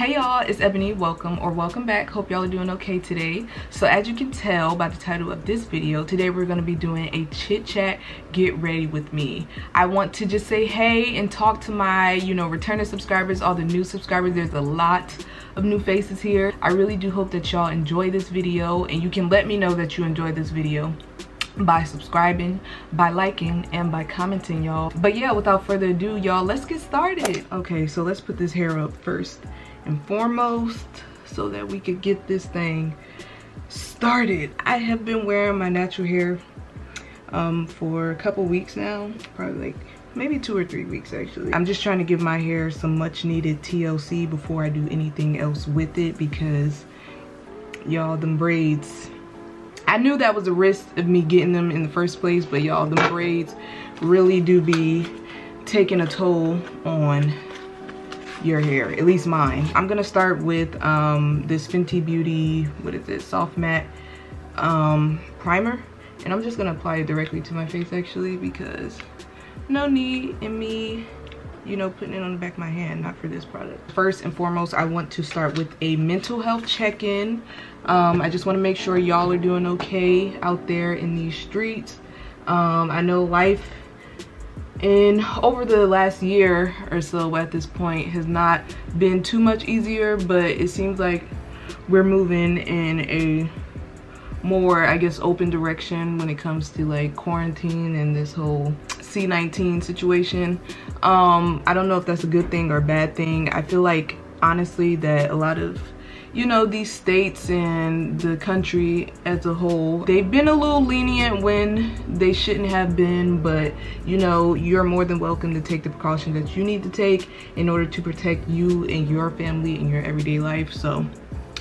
Hey y'all, it's Ebony. Welcome or welcome back. Hope y'all are doing okay today. So as you can tell by the title of this video, today we're going to be doing a chit chat get ready with me. I want to just say hey and talk to my, you know, returning subscribers, all the new subscribers. There's a lot of new faces here. I really do hope that y'all enjoy this video and you can let me know that you enjoy this video by subscribing by liking and by commenting y'all but yeah without further ado y'all let's get started okay so let's put this hair up first and foremost so that we could get this thing started. I have been wearing my natural hair um, for a couple weeks now, probably like maybe two or three weeks actually. I'm just trying to give my hair some much needed TLC before I do anything else with it because y'all, them braids, I knew that was a risk of me getting them in the first place, but y'all, them braids really do be taking a toll on your hair, at least mine. I'm gonna start with um, this Fenty Beauty, what is it, Soft Matte um, Primer. And I'm just gonna apply it directly to my face actually because no need in me you know putting it on the back of my hand not for this product first and foremost i want to start with a mental health check-in um, i just want to make sure y'all are doing okay out there in these streets um, i know life and over the last year or so at this point has not been too much easier but it seems like we're moving in a more i guess open direction when it comes to like quarantine and this whole c19 situation. Um i don't know if that's a good thing or a bad thing. I feel like honestly that a lot of you know these states and the country as a whole they've been a little lenient when they shouldn't have been but you know you're more than welcome to take the precautions that you need to take in order to protect you and your family and your everyday life. So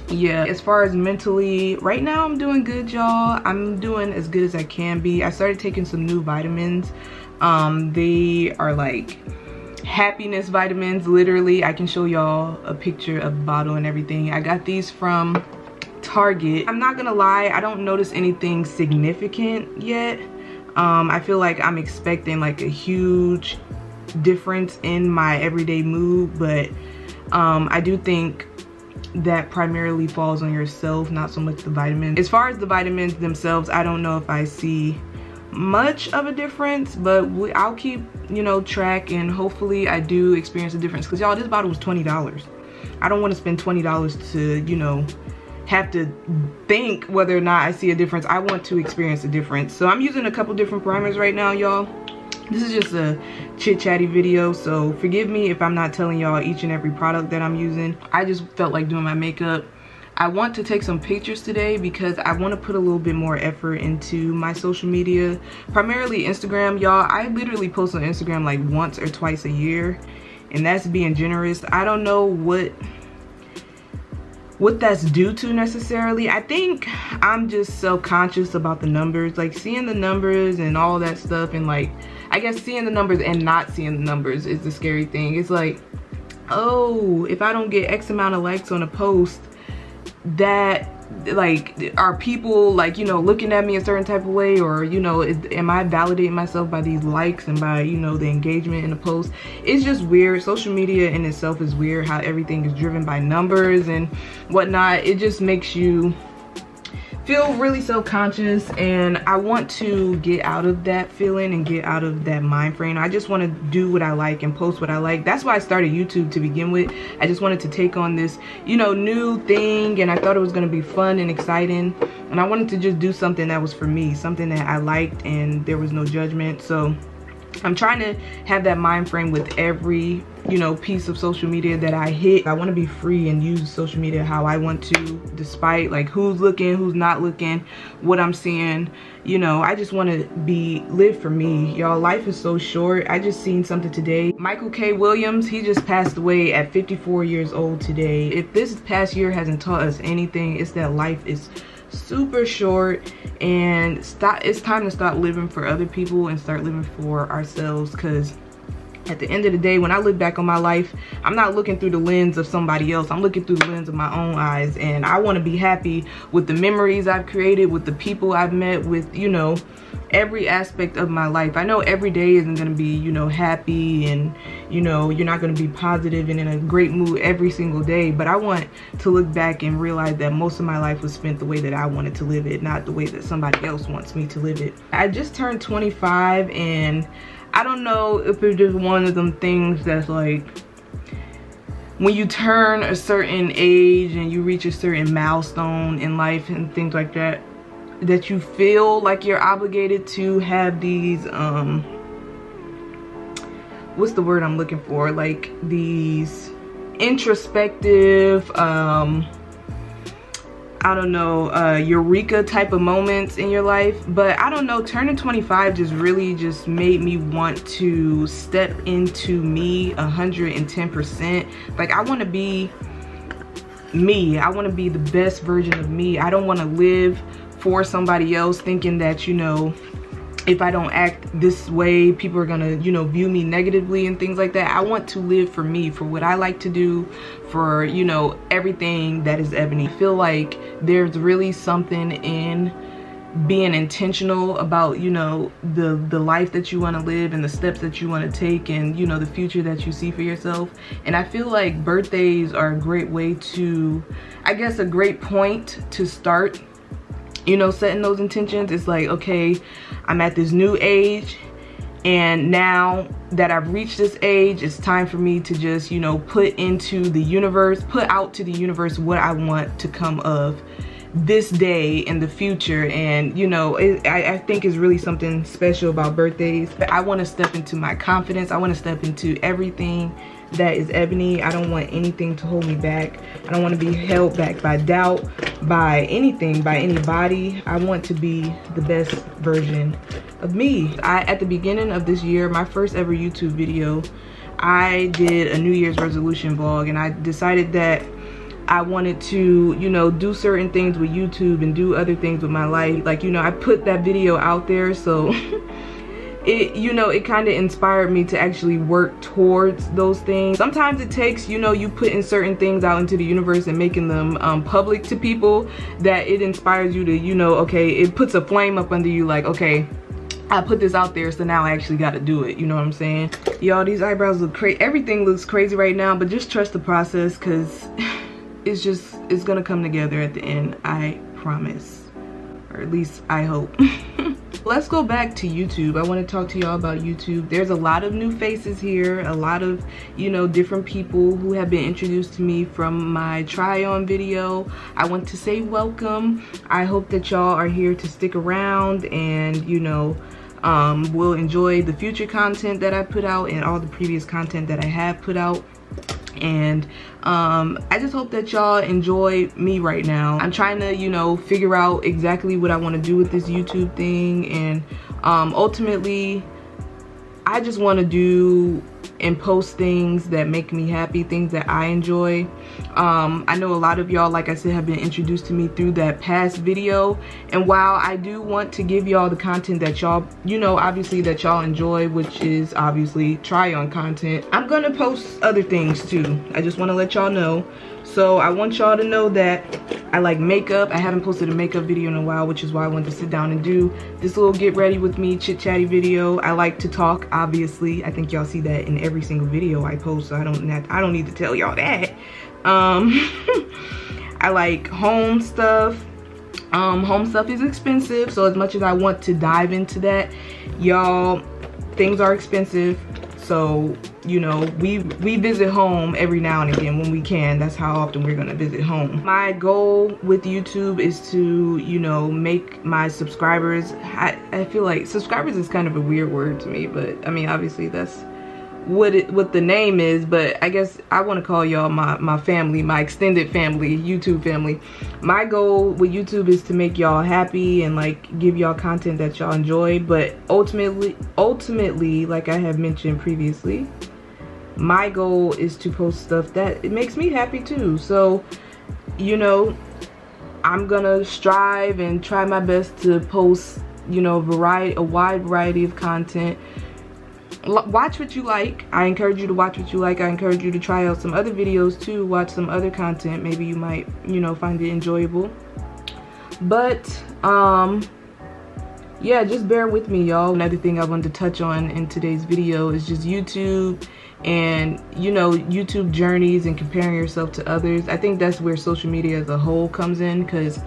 yeah as far as mentally right now i'm doing good y'all. I'm doing as good as i can be. I started taking some new vitamins. Um they are like happiness vitamins literally i can show y'all a picture of the bottle and everything. I got these from target. I'm not gonna lie i don't notice anything significant yet. Um i feel like i'm expecting like a huge difference in my everyday mood but um i do think that primarily falls on yourself not so much the vitamins. As far as the vitamins themselves i don't know if i see much of a difference but we, i'll keep you know track and hopefully i do experience a difference. Because y'all this bottle was 20 dollars. I don't want to spend 20 dollars to you know have to think whether or not i see a difference. I want to experience a difference. So i'm using a couple different primers right now y'all. This is just a chit chatty video so forgive me if i'm not telling y'all each and every product that i'm using. I just felt like doing my makeup I want to take some pictures today because I want to put a little bit more effort into my social media, primarily Instagram. Y'all, I literally post on Instagram like once or twice a year and that's being generous. I don't know what what that's due to necessarily. I think I'm just self-conscious about the numbers, like seeing the numbers and all that stuff and like, I guess seeing the numbers and not seeing the numbers is the scary thing. It's like, oh, if I don't get X amount of likes on a post, that like are people like you know looking at me a certain type of way? Or you know is, am i validating myself by these likes and by you know the engagement in the post? It's just weird. Social media in itself is weird how everything is driven by numbers and whatnot. It just makes you feel really self-conscious and I want to get out of that feeling and get out of that mind frame. I just want to do what I like and post what I like. That's why I started YouTube to begin with. I just wanted to take on this, you know, new thing and I thought it was going to be fun and exciting. And I wanted to just do something that was for me, something that I liked and there was no judgment. So I'm trying to have that mind frame with every, you know, piece of social media that I hit. I want to be free and use social media how I want to, despite like who's looking, who's not looking, what I'm seeing. You know, I just want to be, live for me. Y'all, life is so short. I just seen something today. Michael K. Williams, he just passed away at 54 years old today. If this past year hasn't taught us anything, it's that life is super short and stop it's time to stop living for other people and start living for ourselves because at the end of the day when i look back on my life i'm not looking through the lens of somebody else. I'm looking through the lens of my own eyes. And i want to be happy with the memories i've created with the people i've met with you know every aspect of my life. I know every day isn't going to be you know happy and you know you're not going to be positive and in a great mood every single day but i want to look back and realize that most of my life was spent the way that i wanted to live it not the way that somebody else wants me to live it. I just turned 25 and I don't know if it's just one of them things that's like when you turn a certain age and you reach a certain milestone in life and things like that that you feel like you're obligated to have these um what's the word I'm looking for like these introspective um I don't know, uh, eureka type of moments in your life. But I don't know, turning 25 just really just made me want to step into me 110%. Like I want to be me. I want to be the best version of me. I don't want to live for somebody else thinking that, you know, if I don't act this way, people are gonna, you know, view me negatively and things like that. I want to live for me, for what I like to do, for, you know, everything that is Ebony. I feel like there's really something in being intentional about you know the the life that you want to live and the steps that you want to take and you know the future that you see for yourself and i feel like birthdays are a great way to i guess a great point to start you know setting those intentions it's like okay i'm at this new age and now that I've reached this age it's time for me to just you know put into the universe put out to the universe what I want to come of this day in the future. And you know it, I, I think is really something special about birthdays I want to step into my confidence. I want to step into everything that is ebony. I don't want anything to hold me back. I don't want to be held back by doubt by anything by anybody i want to be the best version of me i at the beginning of this year my first ever youtube video i did a new year's resolution vlog and i decided that I wanted to, you know, do certain things with YouTube and do other things with my life. Like, you know, I put that video out there so it you know it kind of inspired me to actually work towards those things. Sometimes it takes you know you putting certain things out into the universe and making them um, public to people that it inspires you to you know okay it puts a flame up under you like okay I put this out there so now I actually got to do it. You know what I'm saying? Y'all these eyebrows look crazy everything looks crazy right now but just trust the process because it's just it's gonna come together at the end I promise. Or at least I hope let's go back to youtube. I want to talk to y'all about youtube. There's a lot of new faces here a lot of you know different people who have been introduced to me from my try on video. I want to say welcome. I hope that y'all are here to stick around and you know um, will enjoy the future content that i put out and all the previous content that i have put out and um, I just hope that y'all enjoy me right now. I'm trying to, you know, figure out exactly what I want to do with this YouTube thing and um, ultimately I just want to do and post things that make me happy, things that I enjoy. Um, I know a lot of y'all, like I said, have been introduced to me through that past video. And while I do want to give y'all the content that y'all, you know, obviously that y'all enjoy, which is obviously try on content, I'm to post other things too. I just want to let y'all know. So I want y'all to know that I like makeup. I haven't posted a makeup video in a while, which is why I wanted to sit down and do this little get ready with me chit chatty video. I like to talk, obviously. I think y'all see that in every single video I post, so I don't, I don't need to tell y'all that. Um, I like home stuff. Um, home stuff is expensive, so as much as I want to dive into that, y'all, things are expensive so you know we we visit home every now and again when we can. That's how often we're gonna visit home. My goal with youtube is to you know make my subscribers i, I feel like subscribers is kind of a weird word to me but i mean obviously that's what it what the name is but i guess i want to call y'all my my family my extended family youtube family. My goal with youtube is to make y'all happy and like give y'all content that y'all enjoy but ultimately ultimately like i have mentioned previously my goal is to post stuff that it makes me happy too. So you know i'm gonna strive and try my best to post you know variety a wide variety of content watch what you like. I encourage you to watch what you like. I encourage you to try out some other videos too. Watch some other content. Maybe you might you know find it enjoyable. But um yeah just bear with me y'all. Another thing i wanted to touch on in today's video is just youtube and you know youtube journeys and comparing yourself to others. I think that's where social media as a whole comes in because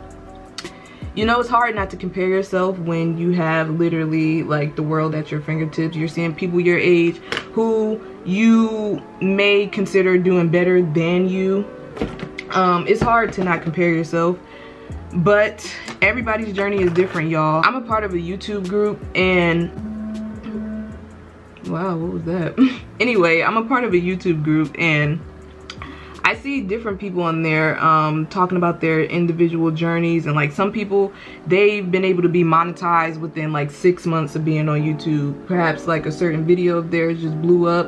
you know it's hard not to compare yourself when you have literally like the world at your fingertips. You're seeing people your age who you may consider doing better than you. Um, it's hard to not compare yourself but everybody's journey is different y'all. I'm a part of a youtube group and wow what was that? Anyway i'm a part of a youtube group and see different people on there um, talking about their individual journeys and like some people they've been able to be monetized within like six months of being on YouTube. Perhaps like a certain video of theirs just blew up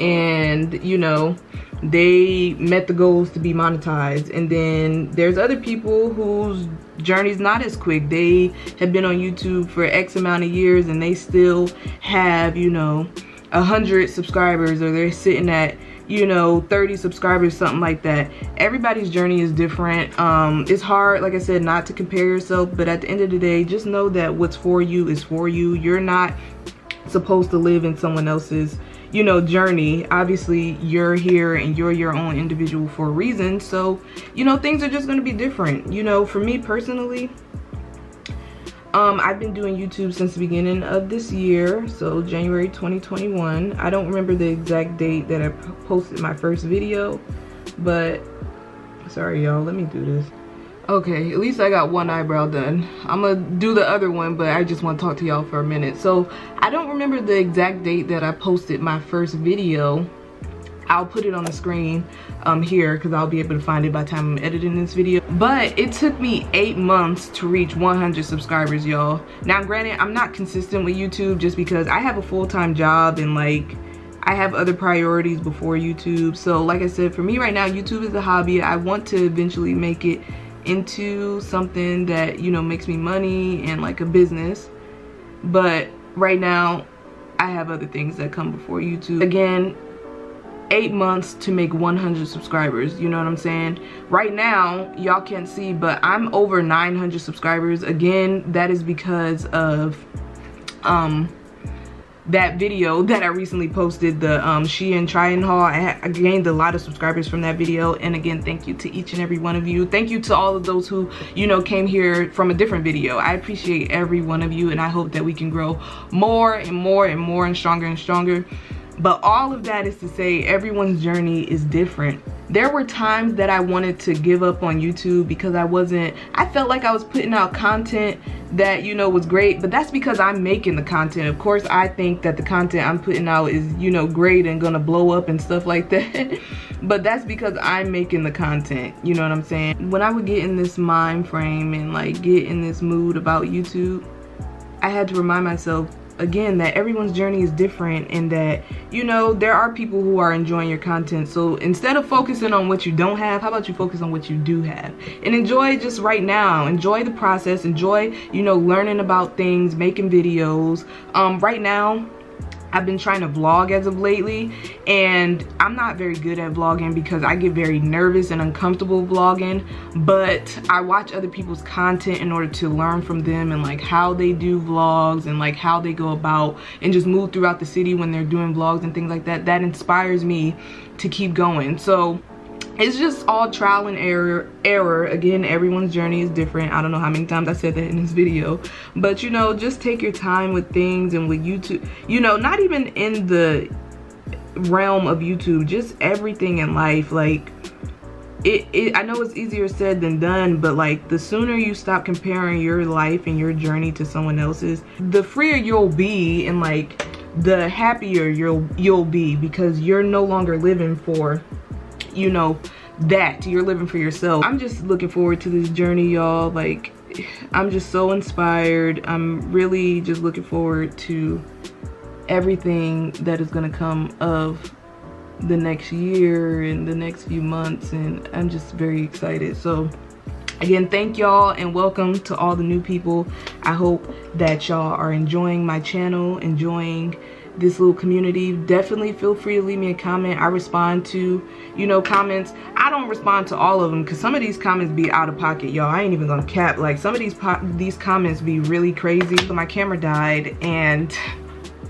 and you know they met the goals to be monetized. And then there's other people whose journey's not as quick. They have been on youtube for x amount of years and they still have you know a hundred subscribers or they're sitting at you know 30 subscribers something like that. Everybody's journey is different. Um it's hard like i said not to compare yourself but at the end of the day just know that what's for you is for you. You're not supposed to live in someone else's you know journey. Obviously you're here and you're your own individual for a reason. So you know things are just going to be different. You know for me personally um i've been doing youtube since the beginning of this year so january 2021 i don't remember the exact date that i posted my first video but sorry y'all let me do this. Okay at least i got one eyebrow done. I'm gonna do the other one but i just want to talk to y'all for a minute. So i don't remember the exact date that i posted my first video I'll put it on the screen um, here because I'll be able to find it by the time I'm editing this video. But it took me eight months to reach 100 subscribers, y'all. Now, granted, I'm not consistent with YouTube just because I have a full-time job and like I have other priorities before YouTube. So like I said, for me right now, YouTube is a hobby. I want to eventually make it into something that you know makes me money and like a business but right now I have other things that come before YouTube again eight months to make 100 subscribers you know what I'm saying right now y'all can't see but I'm over 900 subscribers again that is because of um that video that I recently posted, the um, Shein try-in haul. I, I, gained a lot of subscribers from that video. And again, thank you to each and every one of you. Thank you to all of those who, you know, came here from a different video. I appreciate every one of you and I hope that we can grow more and more and more and stronger and stronger. But all of that is to say everyone's journey is different. There were times that I wanted to give up on YouTube because I wasn't, I felt like I was putting out content that, you know, was great, but that's because I'm making the content. Of course, I think that the content I'm putting out is, you know, great and gonna blow up and stuff like that. but that's because I'm making the content, you know what I'm saying? When I would get in this mind frame and like get in this mood about YouTube, I had to remind myself again that everyone's journey is different and that you know there are people who are enjoying your content. So instead of focusing on what you don't have how about you focus on what you do have? And enjoy just right now. Enjoy the process. Enjoy you know learning about things making videos. Um right now I've been trying to vlog as of lately and I'm not very good at vlogging because I get very nervous and uncomfortable vlogging but I watch other people's content in order to learn from them and like how they do vlogs and like how they go about and just move throughout the city when they're doing vlogs and things like that. That inspires me to keep going. So it's just all trial and error error. Again everyone's journey is different. I don't know how many times i said that in this video but you know just take your time with things and with youtube you know not even in the realm of youtube just everything in life like it, it, I know it's easier said than done, but like the sooner you stop comparing your life and your journey to someone else's, the freer you'll be and like the happier you'll you'll be because you're no longer living for you know that you're living for yourself. I'm just looking forward to this journey y'all. Like i'm just so inspired. I'm really just looking forward to everything that is going to come of the next year and the next few months and i'm just very excited. So again thank y'all and welcome to all the new people. I hope that y'all are enjoying my channel enjoying this little community definitely feel free to leave me a comment. I respond to you know comments. I don't respond to all of them because some of these comments be out of pocket y'all. I ain't even gonna cap. Like some of these these comments be really crazy. So my camera died and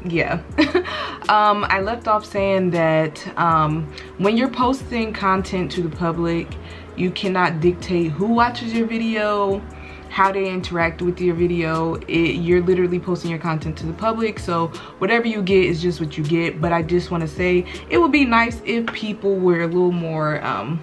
yeah. Um i left off saying that um when you're posting content to the public you cannot dictate who watches your video how they interact with your video. It, you're literally posting your content to the public so whatever you get is just what you get. But i just want to say it would be nice if people were a little more um,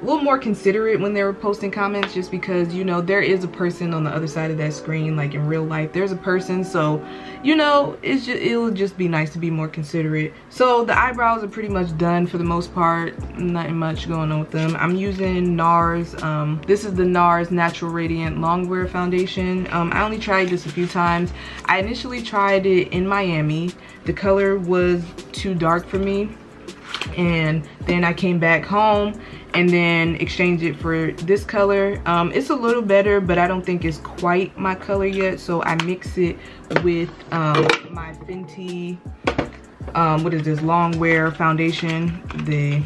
a little more considerate when they were posting comments just because you know there is a person on the other side of that screen like in real life. There's a person so you know it's just it'll just be nice to be more considerate. So the eyebrows are pretty much done for the most part. Nothing much going on with them. I'm using nars um, this is the nars natural radiant longwear foundation. Um, i only tried this a few times. I initially tried it in miami. The color was too dark for me and then i came back home and then exchange it for this color. Um, it's a little better but i don't think it's quite my color yet. So i mix it with um, my fenty um, what is this long wear foundation the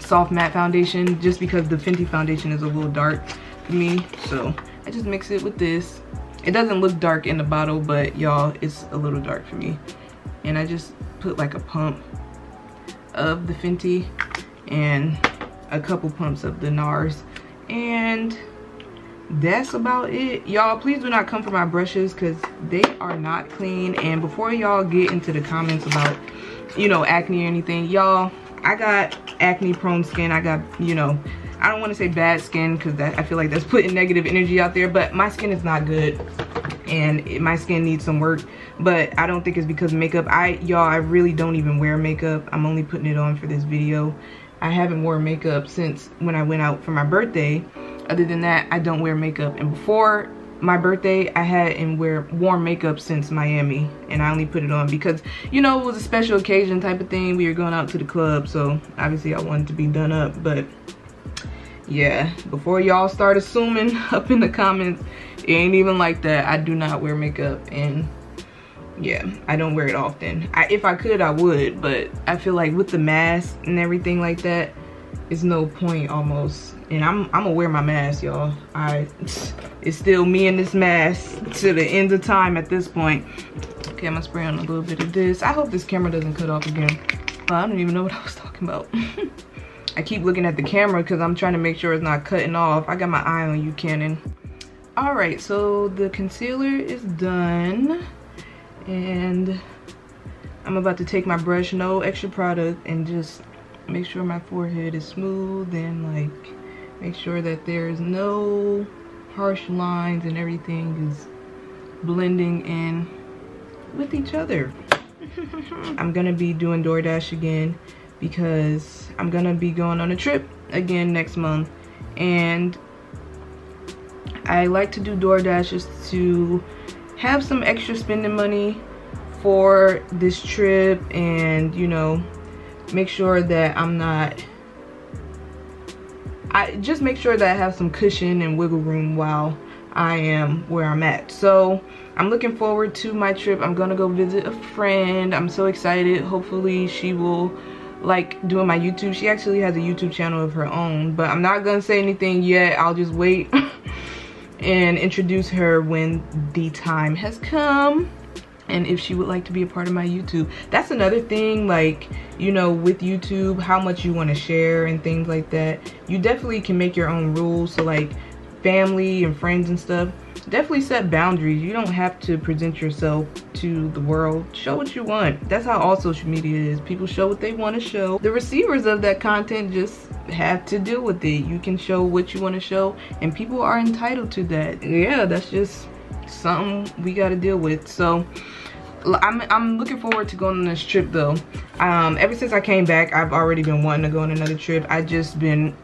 soft matte foundation just because the fenty foundation is a little dark for me. So i just mix it with this. It doesn't look dark in the bottle but y'all it's a little dark for me. And i just put like a pump of the fenty and a couple pumps of the NARS. And that's about it. Y'all, please do not come for my brushes because they are not clean. And before y'all get into the comments about, you know, acne or anything, y'all, I got acne prone skin. I got, you know, I don't want to say bad skin because that I feel like that's putting negative energy out there. But my skin is not good and it, my skin needs some work but i don't think it's because makeup i y'all i really don't even wear makeup i'm only putting it on for this video I haven't worn makeup since when I went out for my birthday. Other than that, I don't wear makeup. And before my birthday, I hadn't wear worn makeup since Miami. And I only put it on because, you know, it was a special occasion type of thing. We were going out to the club. So obviously I wanted to be done up. But yeah, before y'all start assuming up in the comments, it ain't even like that. I do not wear makeup. And yeah i don't wear it often. I, if i could i would but i feel like with the mask and everything like that it's no point almost. And i'm i'm gonna wear my mask y'all. I it's still me and this mask to the end of time at this point. Okay i'm gonna spray on a little bit of this. I hope this camera doesn't cut off again. I don't even know what i was talking about. I keep looking at the camera because i'm trying to make sure it's not cutting off. I got my eye on you canon. All right so the concealer is done and I'm about to take my brush, no extra product, and just make sure my forehead is smooth and like make sure that there's no harsh lines and everything is blending in with each other. I'm gonna be doing DoorDash again because I'm gonna be going on a trip again next month and I like to do DoorDash just to have some extra spending money for this trip and you know make sure that I'm not I just make sure that I have some cushion and wiggle room while I am where I'm at. So I'm looking forward to my trip. I'm gonna go visit a friend. I'm so excited. Hopefully she will like doing my YouTube. She actually has a YouTube channel of her own but I'm not gonna say anything yet. I'll just wait and introduce her when the time has come and if she would like to be a part of my YouTube. That's another thing, like, you know, with YouTube, how much you want to share and things like that. You definitely can make your own rules. So, like, family and friends and stuff, definitely set boundaries. You don't have to present yourself to the world. Show what you want. That's how all social media is. People show what they want to show. The receivers of that content just have to deal with it. You can show what you want to show and people are entitled to that. Yeah, that's just something we got to deal with. So I'm, I'm looking forward to going on this trip though. Um, ever since I came back, I've already been wanting to go on another trip. I just been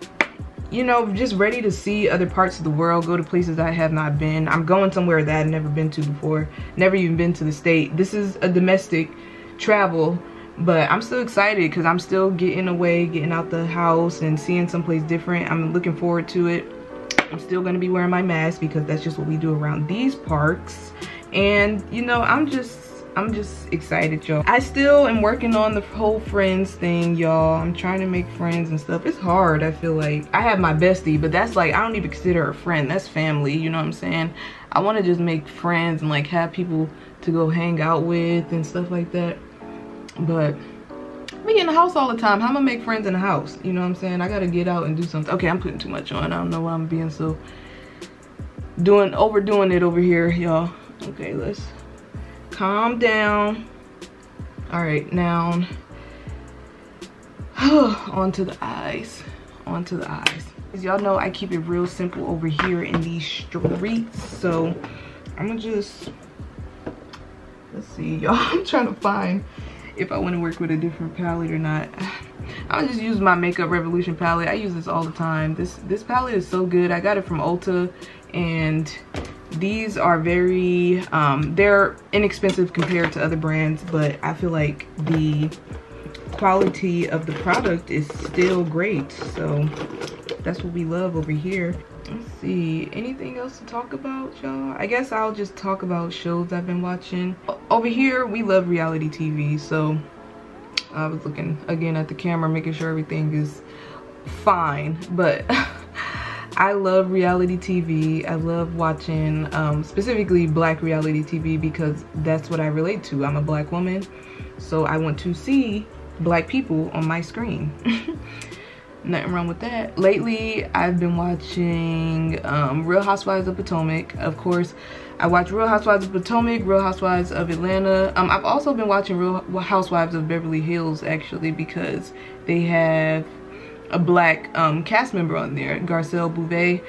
you know, just ready to see other parts of the world, go to places I have not been. I'm going somewhere that I've never been to before, never even been to the state. This is a domestic travel, but I'm still excited because I'm still getting away, getting out the house and seeing someplace different. I'm looking forward to it. I'm still going to be wearing my mask because that's just what we do around these parks. And, you know, I'm just I'm just excited, y'all. I still am working on the whole friends thing, y'all. I'm trying to make friends and stuff. It's hard, I feel like. I have my bestie, but that's like, I don't even consider her a friend. That's family, you know what I'm saying? I want to just make friends and like have people to go hang out with and stuff like that. But be in the house all the time. How am I make friends in the house? You know what I'm saying? I gotta get out and do something. Okay, I'm putting too much on. I don't know why I'm being so doing overdoing it over here, y'all. Okay, let's calm down. All right, now onto the eyes. Onto the eyes. As y'all know, I keep it real simple over here in these streets. So I'm gonna just let's see, y'all. I'm trying to find if I want to work with a different palette or not. I'm just use my Makeup Revolution palette. I use this all the time. This this palette is so good. I got it from Ulta and these are very um, they're inexpensive compared to other brands but I feel like the quality of the product is still great so that's what we love over here let's see anything else to talk about y'all i guess i'll just talk about shows i've been watching over here we love reality tv so i was looking again at the camera making sure everything is fine but I love reality TV. I love watching um, specifically black reality TV because that's what I relate to. I'm a black woman, so I want to see black people on my screen. nothing wrong with that lately i've been watching um, real housewives of potomac of course i watch real housewives of potomac real housewives of atlanta um, i've also been watching real housewives of beverly hills actually because they have a black um, cast member on there garcelle beauvais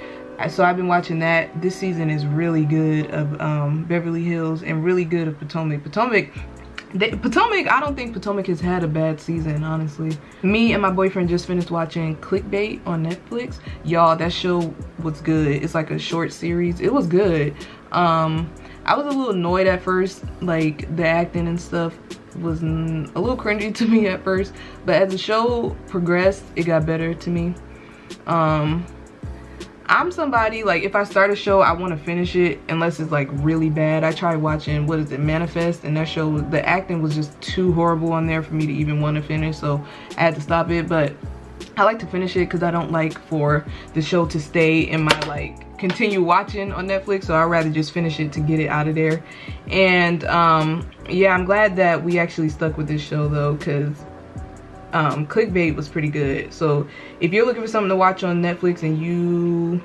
so I've been watching that. This season is really good of um, Beverly Hills and really good of Potomac. Potomac they, Potomac, I don't think Potomac has had a bad season, honestly. Me and my boyfriend just finished watching Clickbait on Netflix. Y'all, that show was good. It's like a short series. It was good. Um, I was a little annoyed at first, like the acting and stuff was a little cringy to me at first. But as the show progressed, it got better to me. Um, I'm somebody, like, if I start a show, I want to finish it unless it's, like, really bad. I tried watching, what is it, Manifest, and that show, the acting was just too horrible on there for me to even want to finish, so I had to stop it, but I like to finish it because I don't like for the show to stay in my, like, continue watching on Netflix, so I'd rather just finish it to get it out of there. And, um, yeah, I'm glad that we actually stuck with this show, though, because um, clickbait was pretty good. So if you're looking for something to watch on Netflix and you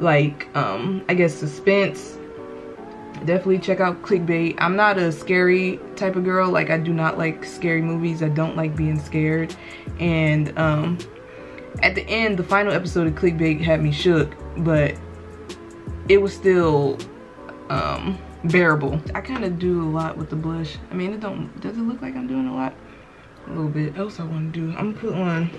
like, um, I guess suspense, definitely check out clickbait. I'm not a scary type of girl. Like I do not like scary movies. I don't like being scared. And um, at the end, the final episode of clickbait had me shook, but it was still um, bearable. I kind of do a lot with the blush. I mean, it don't, does it look like I'm doing a lot? a little bit else I want to do. I'm gonna put on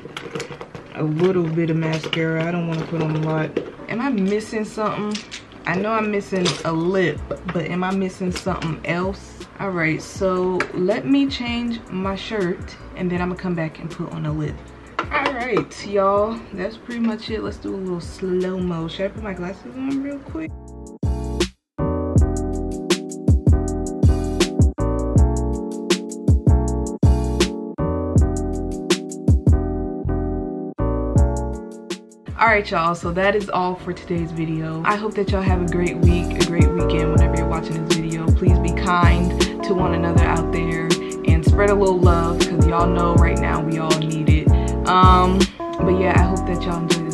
a little bit of mascara. I don't want to put on a lot. Am I missing something? I know I'm missing a lip, but am I missing something else? All right, so let me change my shirt and then I'm gonna come back and put on a lip. All right, y'all, that's pretty much it. Let's do a little slow-mo. Should I put my glasses on real quick? all right y'all so that is all for today's video i hope that y'all have a great week a great weekend whenever you're watching this video please be kind to one another out there and spread a little love because y'all know right now we all need it um but yeah i hope that y'all enjoy